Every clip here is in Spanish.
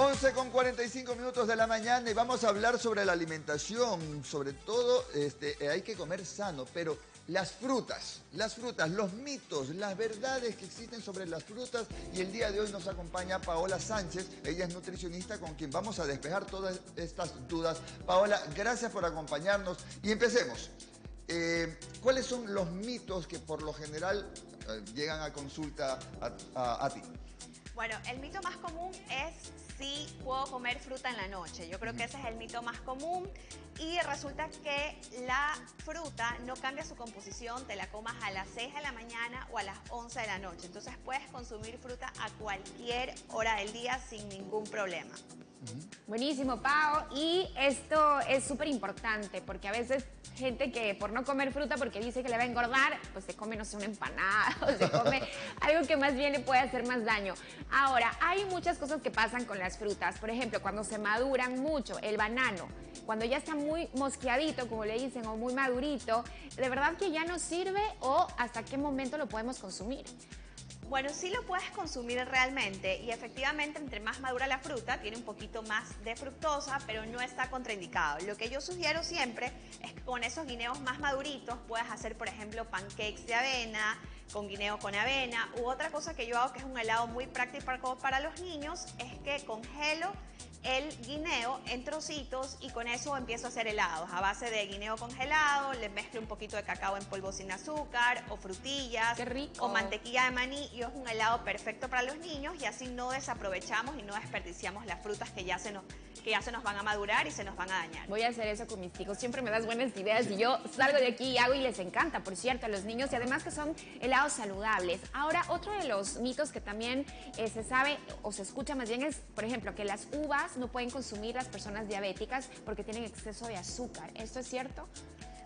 11 con 45 minutos de la mañana y vamos a hablar sobre la alimentación. Sobre todo, este, eh, hay que comer sano, pero las frutas, las frutas, los mitos, las verdades que existen sobre las frutas. Y el día de hoy nos acompaña Paola Sánchez, ella es nutricionista con quien vamos a despejar todas estas dudas. Paola, gracias por acompañarnos y empecemos. Eh, ¿Cuáles son los mitos que por lo general eh, llegan a consulta a ti? Bueno, el mito más común es si puedo comer fruta en la noche. Yo creo que ese es el mito más común. Y resulta que la fruta no cambia su composición, te la comas a las 6 de la mañana o a las 11 de la noche. Entonces puedes consumir fruta a cualquier hora del día sin ningún problema. Buenísimo, Pau. Y esto es súper importante porque a veces gente que por no comer fruta porque dice que le va a engordar, pues se come, no sé, una empanada o se come algo que más bien le puede hacer más daño. Ahora, hay muchas cosas que pasan con frutas. Por ejemplo, cuando se maduran mucho, el banano, cuando ya está muy mosqueadito, como le dicen, o muy madurito, ¿de verdad que ya no sirve o hasta qué momento lo podemos consumir? Bueno, sí lo puedes consumir realmente y efectivamente entre más madura la fruta tiene un poquito más de fructosa, pero no está contraindicado. Lo que yo sugiero siempre es que con esos guineos más maduritos puedas hacer, por ejemplo, pancakes de avena, con guineo con avena, u otra cosa que yo hago que es un helado muy práctico para los niños, es que congelo el guineo en trocitos y con eso empiezo a hacer helados a base de guineo congelado, le mezclo un poquito de cacao en polvo sin azúcar o frutillas o mantequilla de maní y es un helado perfecto para los niños y así no desaprovechamos y no desperdiciamos las frutas que ya se nos que ya se nos van a madurar y se nos van a dañar. Voy a hacer eso con mis hijos. Siempre me das buenas ideas y yo salgo de aquí y hago y les encanta, por cierto, a los niños y además que son helados saludables. Ahora, otro de los mitos que también eh, se sabe o se escucha más bien es, por ejemplo, que las uvas no pueden consumir las personas diabéticas porque tienen exceso de azúcar. ¿Esto es cierto?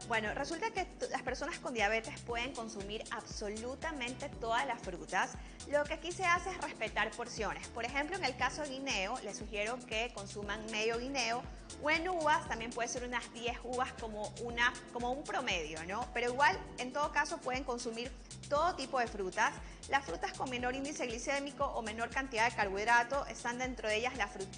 Bueno, resulta que las personas con diabetes pueden consumir absolutamente todas las frutas. Lo que aquí se hace es respetar porciones. Por ejemplo, en el caso de guineo, les sugiero que consuman medio guineo o en uvas también puede ser unas 10 uvas como, una, como un promedio, ¿no? Pero igual, en todo caso, pueden consumir todo tipo de frutas. Las frutas con menor índice glicémico o menor cantidad de carbohidrato están dentro de ellas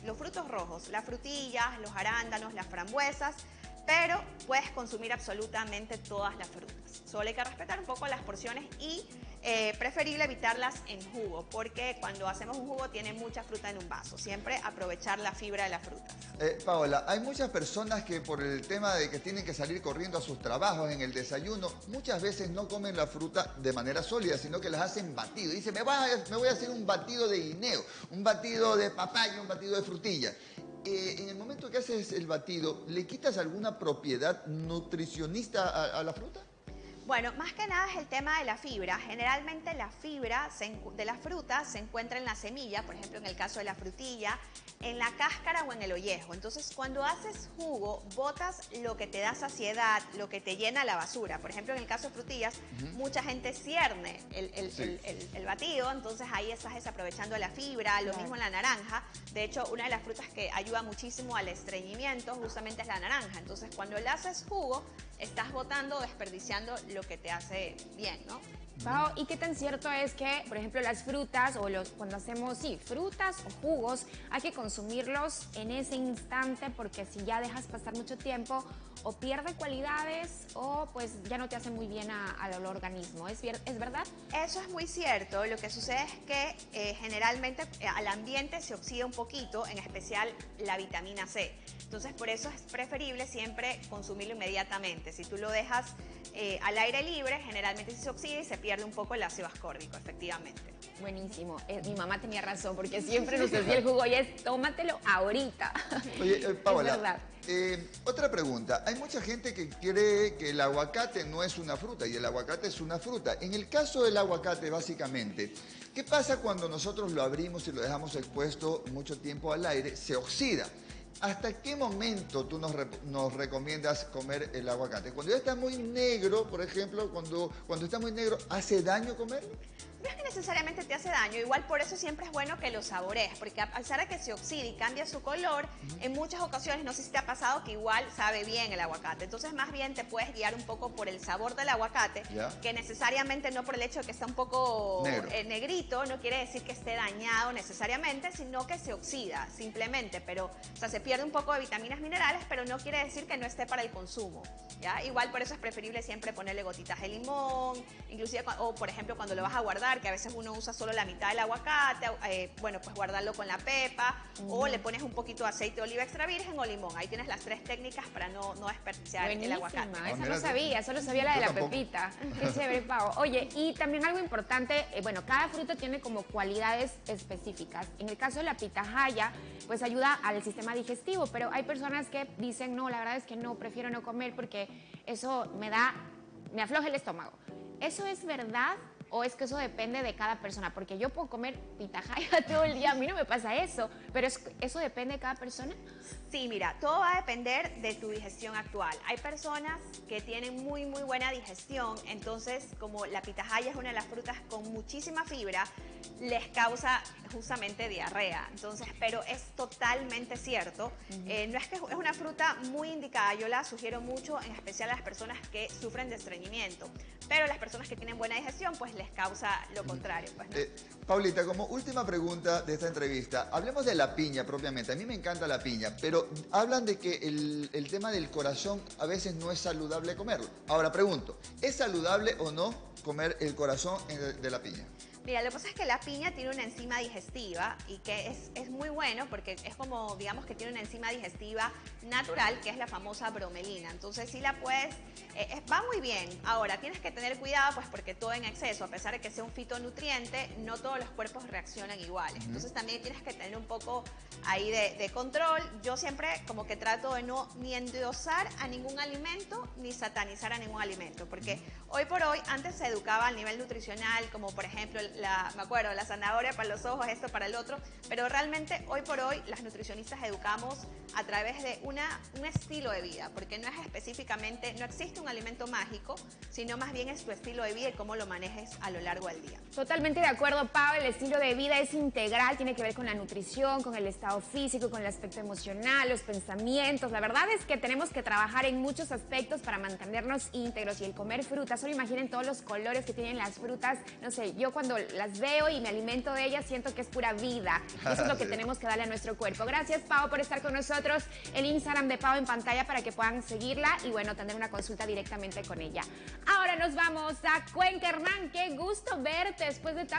los frutos rojos, las frutillas, los arándanos, las frambuesas, pero puedes consumir absolutamente todas las frutas. Solo hay que respetar un poco las porciones y eh, preferible evitarlas en jugo, porque cuando hacemos un jugo tiene mucha fruta en un vaso. Siempre aprovechar la fibra de la fruta. Eh, Paola, hay muchas personas que por el tema de que tienen que salir corriendo a sus trabajos en el desayuno, muchas veces no comen la fruta de manera sólida, sino que las hacen batido. Dice, me voy, a, me voy a hacer un batido de guineo, un batido de papaya, un batido de frutilla. Eh, en el momento que haces el batido, ¿le quitas alguna propiedad nutricionista a la fruta? Bueno, más que nada es el tema de la fibra. Generalmente la fibra de la fruta se encuentra en la semilla, por ejemplo en el caso de la frutilla, en la cáscara o en el ollejo. Entonces cuando haces jugo, botas lo que te da saciedad, lo que te llena la basura. Por ejemplo en el caso de frutillas, mucha gente cierne el, batido, entonces ahí estás desaprovechando la fibra, lo mismo en la naranja. De hecho, una de las frutas que ayuda muchísimo al estreñimiento justamente es la naranja. Entonces cuando le haces jugo, estás botando, desperdiciando lo que te hace bien, ¿no? Pau, ¿y qué tan cierto es que, por ejemplo, las frutas o los cuando hacemos, sí, frutas o jugos, hay que consumirlos en ese instante porque si ya dejas pasar mucho tiempo o pierde cualidades o pues ya no te hace muy bien al organismo. ¿Es, ¿Es verdad? Eso es muy cierto. Lo que sucede es que eh, generalmente eh, al ambiente se oxida un poquito, en especial la vitamina C. Entonces por eso es preferible siempre consumirlo inmediatamente. Si tú lo dejas eh, al aire libre, generalmente se oxida y se pierde un poco el ácido ascórbico, efectivamente. Buenísimo. Eh, mi mamá tenía razón porque siempre nos decía el jugo y es tómatelo ahorita. Oye, eh, Paola, otra pregunta. Hay mucha gente que cree que el aguacate no es una fruta y el aguacate es una fruta. En el caso del aguacate, básicamente, ¿qué pasa cuando nosotros lo abrimos y lo dejamos expuesto mucho tiempo al aire? Se oxida. ¿Hasta qué momento tú nos, recomiendas comer el aguacate? Cuando ya está muy negro, por ejemplo, cuando, cuando está muy negro, ¿hace daño comerlo? No es que necesariamente te hace daño, igual por eso siempre es bueno que lo saborees, porque a pesar de que se oxide y cambia su color, en muchas ocasiones, no sé si te ha pasado que igual sabe bien el aguacate. Entonces, más bien te puedes guiar un poco por el sabor del aguacate, Ya. que necesariamente no por el hecho de que está un poco eh, negrito, no quiere decir que esté dañado necesariamente, sino que se oxida simplemente, pero, o sea, se pierde un poco de vitaminas minerales, pero no quiere decir que no esté para el consumo, ¿ya? Igual por eso es preferible siempre ponerle gotitas de limón, inclusive, o por ejemplo, cuando lo vas a guardar, que a veces uno usa solo la mitad del aguacate, eh, bueno, pues guardarlo con la pepa, o le pones un poquito de aceite de oliva extra virgen o limón. Ahí tienes las tres técnicas para no, no desperdiciar el Buenísima, aguacate. esa mira no sabía, solo sabía la de la tampoco. pepita. Qué chévere, Pau. Oye, y también algo importante, eh, bueno, cada fruta tiene como cualidades específicas. En el caso de la pitahaya, pues ayuda al sistema digestivo, pero hay personas que dicen, no, la verdad es que no, prefiero no comer porque eso me da, me afloja el estómago. ¿Eso es verdad? ¿O es que eso depende de cada persona? Porque yo puedo comer pitahaya todo el día, a mí no me pasa eso, pero es- ¿eso depende de cada persona? Sí, mira, todo va a depender de tu digestión actual. Hay personas que tienen muy, muy buena digestión, entonces como la pitahaya es una de las frutas con muchísima fibra, les causa justamente diarrea. Entonces, pero es totalmente cierto. Eh, no es que es una fruta muy indicada, yo la sugiero mucho, en especial a las personas que sufren de estreñimiento. Pero las personas que tienen buena digestión, pues les causa lo contrario. Pues. Eh, Paulita, como última pregunta de esta entrevista, hablemos de la piña propiamente. A mí me encanta la piña, pero hablan de que el, el tema del corazón a veces no es saludable comerlo. Ahora pregunto, ¿es saludable o no comer el corazón de la piña? Mira, lo que pasa es que la piña tiene una enzima digestiva y que es, es muy bueno porque es como, digamos que tiene una enzima digestiva natural que es la famosa bromelina. Entonces sí la puedes, eh, es- va muy bien. Ahora, tienes que tener cuidado pues porque todo en exceso, a pesar de que sea un fitonutriente, no todos los cuerpos reaccionan iguales. Entonces también tienes que tener un poco ahí de, de control. Yo siempre como que trato de no ni endiosar a ningún alimento ni satanizar a ningún alimento porque hoy por hoy antes se educaba a nivel nutricional como por ejemplo la, me acuerdo, la zanahoria para los ojos, esto para el otro, pero realmente hoy por hoy las nutricionistas educamos a través de una, un estilo de vida, porque no es específicamente, no existe un alimento mágico, sino más bien es tu estilo de vida y cómo lo manejes a lo largo del día. Totalmente de acuerdo, Pau. El estilo de vida es integral, tiene que ver con la nutrición, con el estado físico, con el aspecto emocional, los pensamientos. La verdad es que tenemos que trabajar en muchos aspectos para mantenernos íntegros y el comer frutas. Solo imaginen todos los colores que tienen las frutas. No sé, yo cuando las veo y me alimento de ellas siento que es pura vida. Y eso es lo que tenemos que darle a nuestro cuerpo. Gracias, Pau, por estar con nosotros. El Instagram de Pau en pantalla para que puedan seguirla y bueno, tener una consulta directamente con ella. Ahora nos vamos a Cuenca, Hernán. Qué gusto verte después de tanto